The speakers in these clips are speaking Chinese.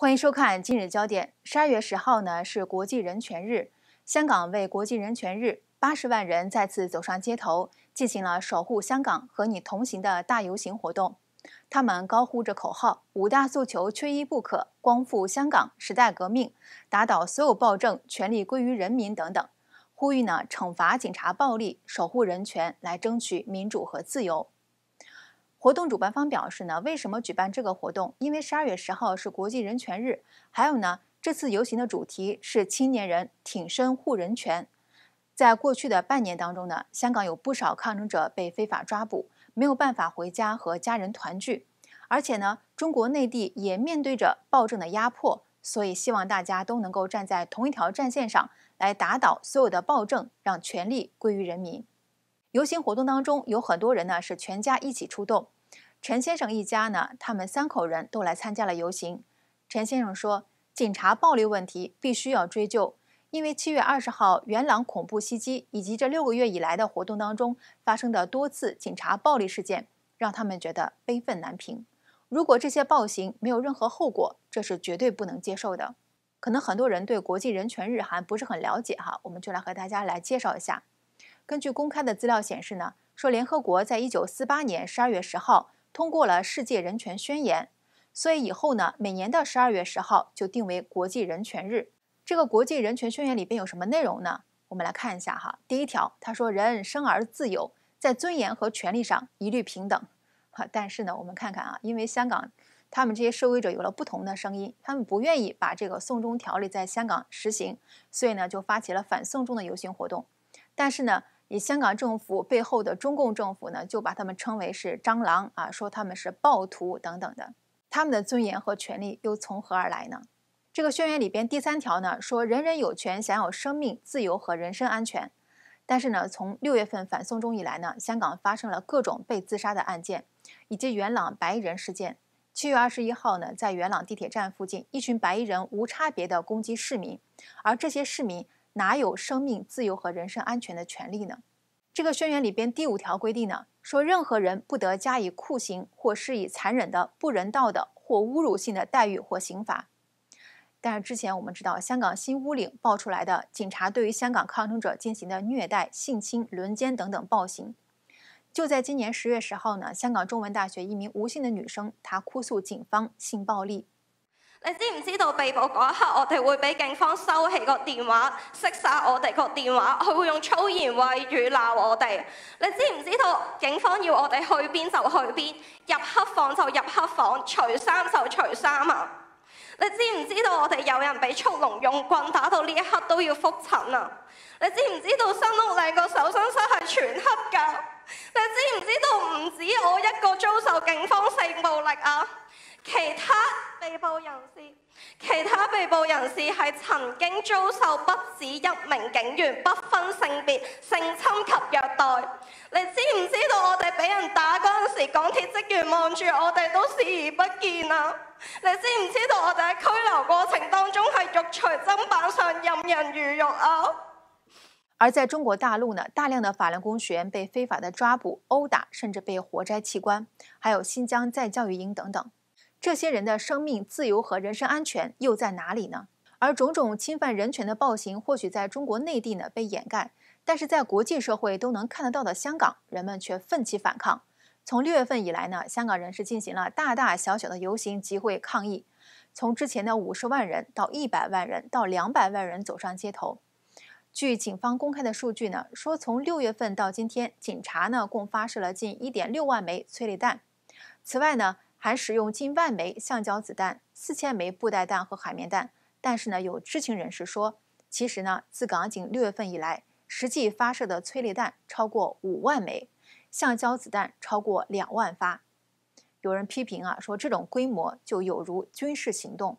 欢迎收看今日焦点。十二月十号呢是国际人权日，香港为国际人权日，八十万人再次走上街头，进行了“守护香港，和你同行”的大游行活动。他们高呼着口号，五大诉求缺一不可：光复香港、时代革命、打倒所有暴政、权力归于人民等等，呼吁呢惩罚警察暴力、守护人权，来争取民主和自由。活动主办方表示呢，为什么举办这个活动？因为十二月十号是国际人权日，还有呢，这次游行的主题是青年人挺身护人权。在过去的半年当中呢，香港有不少抗争者被非法抓捕，没有办法回家和家人团聚，而且呢，中国内地也面对着暴政的压迫，所以希望大家都能够站在同一条战线上，来打倒所有的暴政，让权力归于人民。游行活动当中有很多人呢，是全家一起出动。陈先生一家呢，他们三口人都来参加了游行。陈先生说：“警察暴力问题必须要追究，因为七月二十号元朗恐怖袭击以及这六个月以来的活动当中发生的多次警察暴力事件，让他们觉得悲愤难平。如果这些暴行没有任何后果，这是绝对不能接受的。”可能很多人对国际人权日韩不是很了解哈，我们就来和大家来介绍一下。根据公开的资料显示呢，说联合国在一九四八年十二月十号。通过了《世界人权宣言》，所以以后呢，每年的十二月十号就定为国际人权日。这个《国际人权宣言》里边有什么内容呢？我们来看一下哈。第一条，他说：“人生而自由，在尊严和权利上一律平等。”哈，但是呢，我们看看啊，因为香港，他们这些示威者有了不同的声音，他们不愿意把这个送终条例在香港实行，所以呢，就发起了反送中”的游行活动。但是呢，以香港政府背后的中共政府呢，就把他们称为是蟑螂啊，说他们是暴徒等等的。他们的尊严和权利又从何而来呢？这个宣言里边第三条呢，说人人有权享有生命、自由和人身安全。但是呢，从六月份反送中以来呢，香港发生了各种被自杀的案件，以及元朗白衣人事件。七月二十一号呢，在元朗地铁站附近，一群白衣人无差别的攻击市民，而这些市民哪有生命、自由和人身安全的权利呢？这个《宣言》里边第五条规定呢，说任何人不得加以酷刑或施以残忍的、不人道的或侮辱性的待遇或刑罚。但是之前我们知道，香港新屋岭爆出来的警察对于香港抗争者进行的虐待、性侵、轮奸等等暴行，就在今年十月十号呢，香港中文大学一名无姓的女生，她哭诉警方性暴力。你知唔知道被捕嗰一刻，我哋會俾警方收起個電話，熄晒我哋個電話，佢會用粗言秽語鬧我哋？你知唔知道警方要我哋去邊就去邊，入黑房就入黑房，除衫就除衫啊？你知唔知道我哋有人俾速龙用棍打到呢一刻都要覆诊啊？你知唔知道新屋兩個手新室係全黑噶？你知唔知道唔止我一個遭受警方性暴力啊？其他被捕人士，其他被捕人士系曾经遭受不止一名警员不分性别性侵及虐待。你知唔知道我哋俾人打嗰阵时，港铁职员望住我哋都视而不见啊？你知唔知道我哋喺拘留过程当中系肉锤砧板上，任人鱼肉啊？而在中国大陆呢，大量的法轮功学员被非法的抓捕、殴打，甚至被活摘器官，还有新疆再教育营等等。这些人的生命、自由和人身安全又在哪里呢？而种种侵犯人权的暴行，或许在中国内地呢被掩盖，但是在国际社会都能看得到的香港，人们却奋起反抗。从六月份以来呢，香港人士进行了大大小小的游行、集会、抗议，从之前的五十万人到一百万人到两百万人走上街头。据警方公开的数据呢，说从六月份到今天，警察呢共发射了近一点六万枚催泪弹。此外呢，还使用近万枚橡胶子弹、四千枚布袋弹和海绵弹，但是呢，有知情人士说，其实呢，自港警六月份以来，实际发射的催泪弹超过五万枚，橡胶子弹超过两万发。有人批评啊，说这种规模就有如军事行动，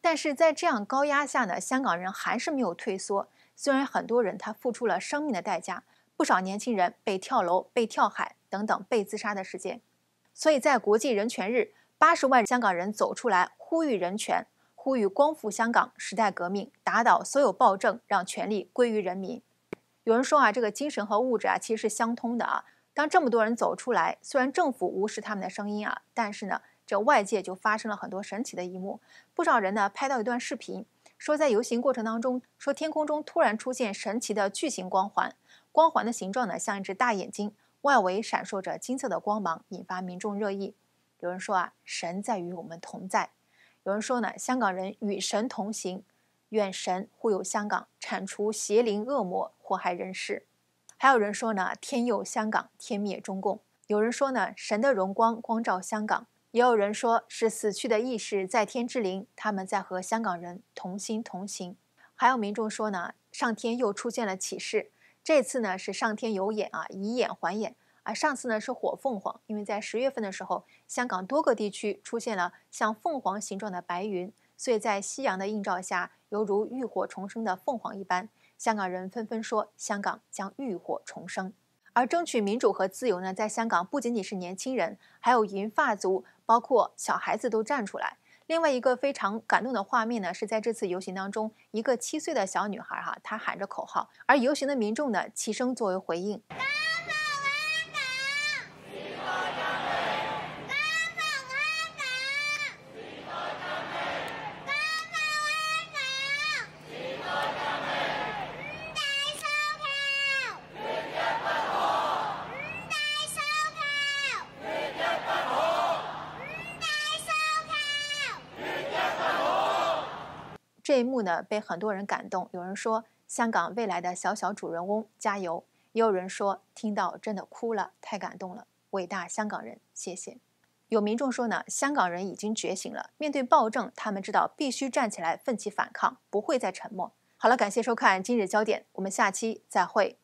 但是在这样高压下呢，香港人还是没有退缩。虽然很多人他付出了生命的代价，不少年轻人被跳楼、被跳海等等被自杀的事件。所以在国际人权日，八十万香港人走出来呼吁人权，呼吁光复香港时代革命，打倒所有暴政，让权力归于人民。有人说啊，这个精神和物质啊其实是相通的啊。当这么多人走出来，虽然政府无视他们的声音啊，但是呢，这外界就发生了很多神奇的一幕。不少人呢拍到一段视频，说在游行过程当中，说天空中突然出现神奇的巨型光环，光环的形状呢像一只大眼睛。外围闪烁着金色的光芒，引发民众热议。有人说啊，神在与我们同在；有人说呢，香港人与神同行，愿神护佑香港，铲除邪灵恶魔，祸害人世。还有人说呢，天佑香港，天灭中共。有人说呢，神的荣光光照香港；也有人说是死去的义士在天之灵，他们在和香港人同心同行。还有民众说呢，上天又出现了启示。这次呢是上天有眼啊，以眼还眼啊！上次呢是火凤凰，因为在十月份的时候，香港多个地区出现了像凤凰形状的白云，所以在夕阳的映照下，犹如浴火重生的凤凰一般。香港人纷纷说香港将浴火重生，而争取民主和自由呢，在香港不仅仅是年轻人，还有银发族，包括小孩子都站出来。另外一个非常感动的画面呢，是在这次游行当中，一个七岁的小女孩哈，她喊着口号，而游行的民众呢，齐声作为回应。这一幕呢，被很多人感动。有人说，香港未来的小小主人翁，加油！也有人说，听到真的哭了，太感动了，伟大香港人，谢谢。有民众说呢，香港人已经觉醒了，面对暴政，他们知道必须站起来奋起反抗，不会再沉默。好了，感谢收看今日焦点，我们下期再会。